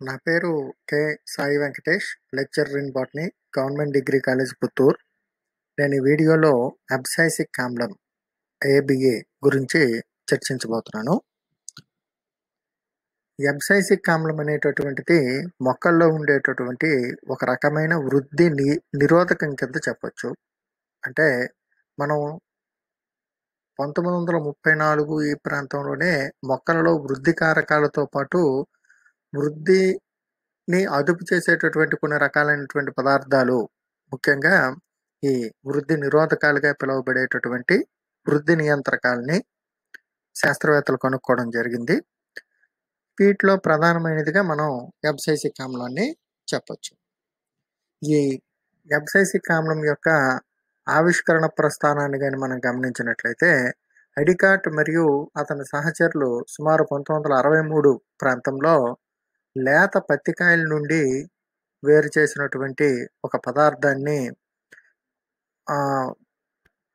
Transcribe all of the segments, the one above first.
నా పేరు K. Sai Venkatesh. Lecturer in botany government degree college Puttur. నేను ఈ వీడియోలో అబ్సైసిక్ ఆమ్లం ఏబిఏ గురించి చర్చించబోతున్నాను. ఎబ్సైసిక్ ఆమ్లం అనేటటువంటిది మొక్కల్లో ఉండేటటువంటి ఒక రకమైన వృద్ధి ని నిరోధకం కింద చెప్పచ్చు అంటే మనం 1934 ఈ ప్రాంతంలోనే మొక్కలలో వృద్ధి కారకాలతో పాటు వృద్ధిని అదుపు చేసేటటువంటి కొన్ని రకాలైనటువంటి పదార్థాలు ముఖ్యంగా ఈ వృద్ధి నిరోధకాలుగా పిలువబడేటటువంటి వృద్ధి నియంత్రకాలని శాస్త్రవేత్తలు కనుక్కోవడం జరిగింది. వీటిలో ప్రధానమైనదిగా మనం అబ్సైసిక్ ఆమ్లాన్ని చెప్పచ్చు ఈ అబ్సైసిక్ ఆమ్లం యొక్క ఆవిష్కరణ ప్రస్థానాన్ని కానీ మనం గమనించినట్లయితే అడికాట్ మరియు అతని సహచరులు సుమారు 1963 ప్రాంతంలో లేత పత్తికాయల నుండి వేరు చేసినటువంటి ఒక పదార్థాన్ని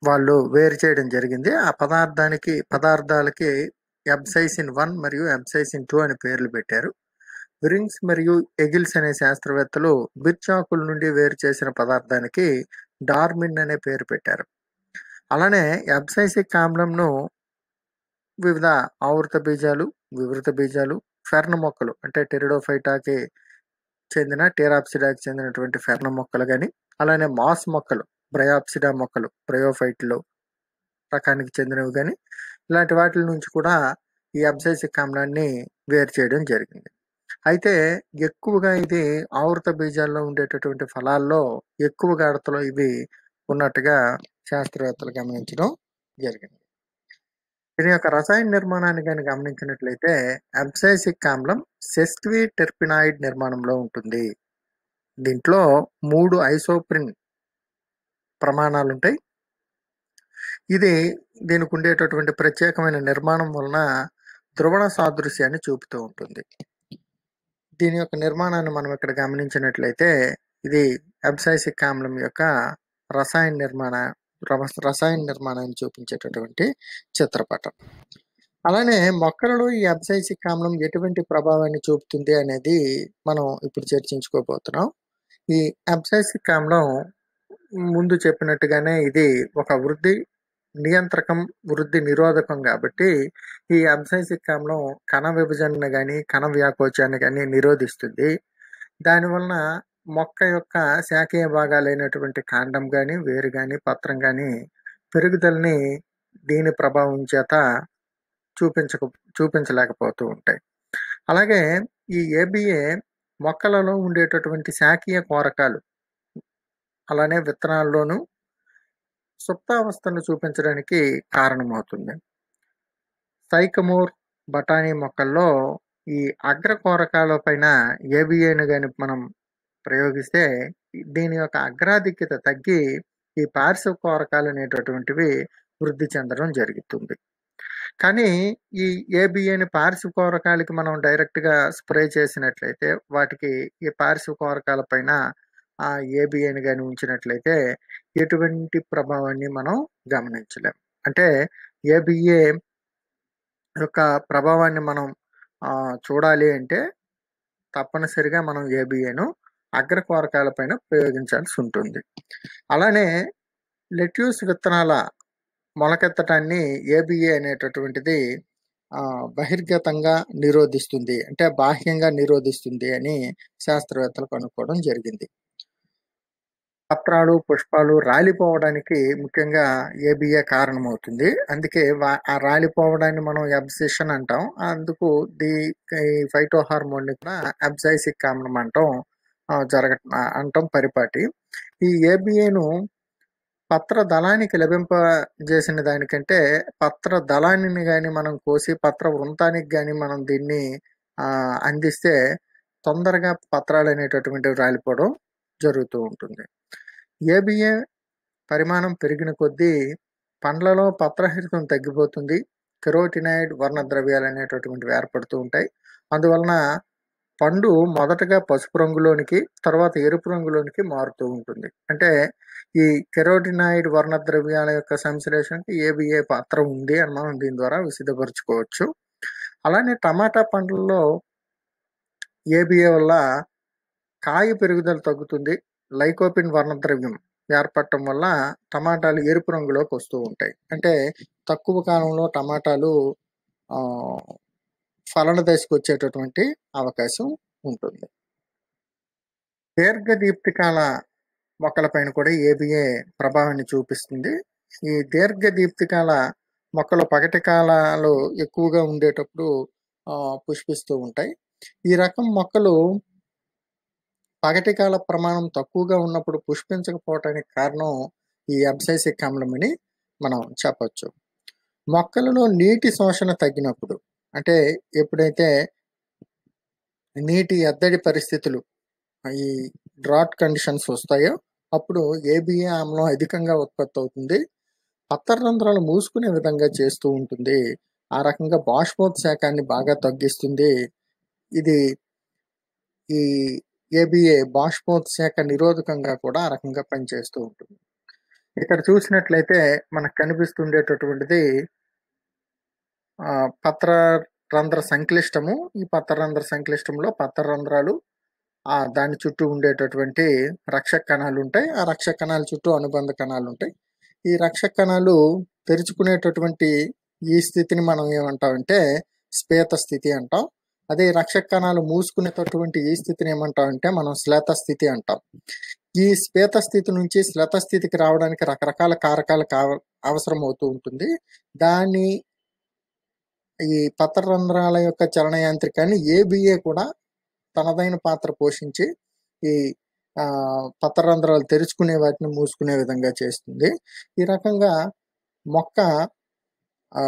వాళ్ళు వేరు చేయడం జరిగింది. ఆ పదార్థానికి పదార్థాలకి ఎబ్సైసిన్ వన్ మరియు ఎబ్సైసిన్ టూ అని పేర్లు పెట్టారు. విరింగ్స్ మరియు ఎగిల్స్ అనే శాస్త్రవేత్తలు బిర్చాకుల నుండి వేరు చేసిన పదార్థానికి డార్మిన్ అనే పేరు పెట్టారు. అలానే ఎబ్సైసిక్ ఆమ్లంను వివిధ ఆవృత బీజాలు, వివృత బీజాలు, ఫెర్న మొక్కలు అంటే టెరిడోఫైటాకి చెందిన టెరాప్సిడాకి చెందినటువంటి ఫెర్న మొక్కలు కానీ అలానే మాస్ మొక్కలు, బ్రయాప్సిడా మొక్కలు, బ్రయోఫైట్లు రకానికి చెందినవి కానీ ఇలాంటి వాటి నుంచి కూడా ఈ అబ్సైసిక్ ఆమ్లాన్ని వేరు చేయడం జరిగింది. అయితే ఎక్కువగా ఇది ఆవృత బీజాల్లో ఉండేటటువంటి ఫలాల్లో ఎక్కువ గాఢతలో ఇవి ఉన్నట్టుగా శాస్త్రవేత్తలు గమనించడం జరిగింది. దీని యొక్క రసాయన నిర్మాణాన్ని కానీ గమనించినట్లయితే అబ్సైసిక్ ఆమ్లం సెస్ట్వి టెర్పినాయిడ్ నిర్మాణంలో ఉంటుంది. దీంట్లో మూడు ఐసోప్రిన్ ప్రమాణాలు ఉంటాయి ఇది దీనికి ఉండేటటువంటి ప్రత్యేకమైన నిర్మాణం వలన ధ్రువణ సాదృశ్యాన్ని చూపుతూ ఉంటుంది. దీని యొక్క నిర్మాణాన్ని మనం ఇక్కడ గమనించినట్లయితే ఇది అబ్సైసిక్ ఆమ్లం యొక్క రసాయన నిర్మాణ రసాయన నిర్మాణాన్ని చూపించేటటువంటి చిత్రపటం. అలానే మొక్కలలో ఈ అబ్సైసిక్ ఆమ్లం ఎటువంటి ప్రభావాన్ని చూపుతుంది అనేది మనం ఇప్పుడు చర్చించుకోబోతున్నాం. ఈ అబ్సైసిక్ ఆమ్లం ముందు చెప్పినట్టుగానే ఇది ఒక వృద్ధి నియంత్రకం, వృద్ధి నిరోధకం కాబట్టి ఈ అబ్సైసిక్ ఆమ్లం కణ విభజనను కానీ కణ వ్యాకోచాన్ని కానీ నిరోధిస్తుంది. దాని వలన మొక్క యొక్క శాఖీయ భాగాలైనటువంటి కాండం కానీ వేరు కానీ పత్రం కానీ పెరుగుదలని దీని ప్రభావం చేత చూపించక చూపించలేకపోతూ ఉంటాయి. అలాగే ఈ ఏబిఏ మొక్కలలో ఉండేటటువంటి శాఖీయ కోరకాలు అలానే విత్తనాల్లోనూ సుప్తావస్థను చూపించడానికి కారణమవుతుంది. సైకమోర్ బఠానీ మొక్కల్లో ఈ అగ్ర కోరకాల పైన ఏబిఏను కానీ మనం ప్రయోగిస్తే దీని యొక్క అగ్రాధిక్యత తగ్గి ఈ పార్శ్వ కోరకాలు అనేటటువంటివి వృద్ధి చెందడం జరుగుతుంది. కానీ ఈ ఏబిఏని పార్శ్వ కోరకాలకి మనం డైరెక్ట్‌గా స్ప్రే చేసినట్లయితే వాటికి ఈ పార్శ్వ కోరకాల పైన ఆ ఏబిఏని కానీ ఉంచినట్లయితే ఎటువంటి ప్రభావాన్ని మనం గమనించలేం. అంటే ఏబిఏ యొక్క ప్రభావాన్ని మనం చూడాలి అంటే తప్పనిసరిగా మనం ఏబిఏను అగ్ర కోరకాల పైన ప్రయోగించాల్సి ఉంటుంది. అలానే లెట్యూస్ విత్తనాల మొలకెత్తటాన్ని ఏబిఏ అనేటటువంటిది బహిర్గతంగా నిరోధిస్తుంది. అంటే బాహ్యంగా నిరోధిస్తుంది అని శాస్త్రవేత్తలు కనుక్కోవడం జరిగింది. పత్రాలు, పుష్పాలు రాలిపోవడానికి ముఖ్యంగా ఏబిఏ కారణమవుతుంది. అందుకే ఆ రాలిపోవడాన్ని మనం అబ్సెషన్ అంటాం. అందుకు ది ఈ ఫైటో హార్మోన్‌ని కూడా అబ్జైసిక్ కామనం అంటాం. జరగ అనటం పరిపాటి. ఈ ఏబిఏను పత్ర దళానికి లభింపజేసిన దానికంటే పత్ర దళాన్ని కానీ మనం కోసి పత్ర వృంతానికి కానీ మనం దీన్ని అందిస్తే తొందరగా పత్రాలు అనేటటువంటివి రాలిపోవడం జరుగుతూ ఉంటుంది. ఏబిఏ పరిమాణం పెరిగిన కొద్దీ పండ్లలో పత్రహరితం తగ్గిపోతుంది. కెరోటినాయిడ్ వర్ణద్రవ్యాలు అనేటటువంటివి ఏర్పడుతూ ఉంటాయి. అందువలన పండు మొదటగా పసుపు రంగులోనికి, తర్వాత ఎరుపు రంగులోనికి మారుతూ ఉంటుంది. అంటే ఈ కెరోటినాయిడ్ వర్ణద్రవ్యాల యొక్క సంశ్లేషణకి ఏబిఏ పాత్ర ఉంది అని మనం దీని ద్వారా విశదపరచుకోవచ్చు. అలానే టమాటా పండ్లలో ఏబిఏ వల్ల కాయ పెరుగుదల తగ్గుతుంది లైకోపిన్ వర్ణద్రవ్యం ఏర్పడటం వల్ల టమాటాలు ఎరుపు రంగులోకి వస్తూ ఉంటాయి అంటే తక్కువ కాలంలో టమాటాలు ఫలన దశకు వచ్చేటటువంటి అవకాశం ఉంటుంది. దీర్ఘదీప్తికాల మొక్కలపైన కూడా ఏబిఏ ప్రభావాన్ని చూపిస్తుంది. ఈ దీర్ఘదీప్తికాల మొక్కలు పగటి కాలాలు ఎక్కువగా ఉండేటప్పుడు ఆ, పుష్పిస్తూ ఉంటాయి. ఈ రకం మొక్కలు పగటి కాల ప్రమాణం తక్కువగా ఉన్నప్పుడు పుష్పించకపోవటానికి కారణం ఈ అబ్సైసిక్ అమ్లమని మనం చెప్పచ్చు. మొక్కలలో నీటి శోషణ తగ్గినప్పుడు అంటే ఎప్పుడైతే నీటి ఎద్దడి పరిస్థితులు ఈ డ్రాట్ కండిషన్స్ వస్తాయో అప్పుడు ఏబిఏ ఆమ్లం అధికంగా ఉత్పత్తి అవుతుంది. పత్తరంధ్రాలు మూసుకునే విధంగా చేస్తూ ఉంటుంది. ఆ రకంగా బాష్పోత్శాకాన్ని బాగా తగ్గిస్తుంది. ఇది ఈ ఏబిఏ బాష్పోత్శాక నిరోధకంగా కూడా ఆ రకంగా పనిచేస్తూ ఉంటుంది. ఇక్కడ చూసినట్లయితే మనకు కనిపిస్తుండేటటువంటిది ఆ, పత్ర రంధ్ర సంక్లిష్టము. ఈ పత్రరంధ్ర సంక్లిష్టంలో పత్రరంధ్రాలు ఆ దాని చుట్టూ ఉండేటటువంటి రక్షక కణాలు ఉంటాయి. ఆ రక్షక కణాల చుట్టూ అనుబంధ కణాలు ఉంటాయి. ఈ రక్షక కణాలు తెరుచుకునేటటువంటి ఈ స్థితిని మనం ఏమంటామంటే స్పేత స్థితి అంటాం. అదే రక్షక కణాలు మూసుకునేటటువంటి ఈ స్థితిని ఏమంటామంటే మనం శ్లేత స్థితి అంటాం. ఈ స్పేత స్థితి నుంచి శ్లేత స్థితికి రావడానికి రకరకాల కారకాలు కావ అవసరం అవుతూ ఉంటుంది. దాని ఈ పత్రరంధ్రాల యొక్క చలన యాంత్రికాన్ని ఏబిఏ కూడా తనదైన పాత్ర పోషించి ఈ ఆ, పత్రరంధ్రాలు తెరుచుకునే వాటిని మూసుకునే విధంగా చేస్తుంది. ఈ రకంగా మొక్క ఆ,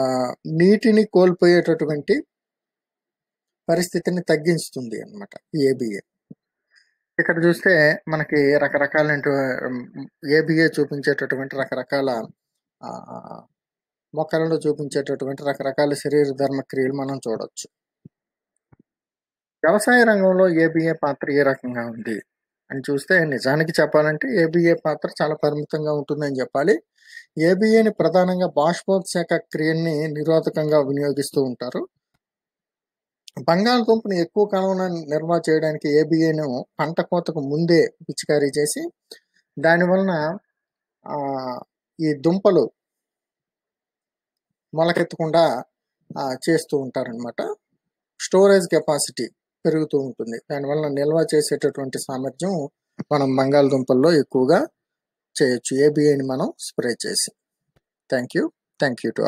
నీటిని కోల్పోయేటటువంటి పరిస్థితిని తగ్గిస్తుంది అన్నమాట ఏబిఏ ఇక్కడ చూస్తే మనకి రకరకాల ఏబిఏ చూపించేటటువంటి రకరకాల ఆ, మొక్కలలో చూపించేటటువంటి రకరకాల శరీర ధర్మక్రియలు మనం చూడవచ్చు వ్యవసాయ రంగంలో ఏబిఏ పాత్ర ఏ రకంగా ఉంది అని చూస్తే నిజానికి చెప్పాలంటే ఏబిఏ పాత్ర చాలా పరిమితంగా ఉంటుందని చెప్పాలి. ఏబిఏని ప్రధానంగా బాష్పోత్సేక క్రియని నిరోధకంగా వినియోగిస్తూ ఉంటారు. బంగాళదుంపను ఎక్కువ కాలం నిర్వహ చేయడానికి ఏబిఏను పంట కోతకు ముందే పిచికారీ చేసి దాని వలన ఈ దుంపలు మొలకెత్తకుండా ఆ, చేస్తూ ఉంటారనమాట స్టోరేజ్ కెపాసిటీ పెరుగుతూ ఉంటుంది. దానివల్ల నిల్వ చేసేటటువంటి సామర్థ్యం మనం బంగాళదుంపల్లో ఎక్కువగా చేయొచ్చు. ఏబిఐని మనం స్ప్రే చేసి. Thank you thank you to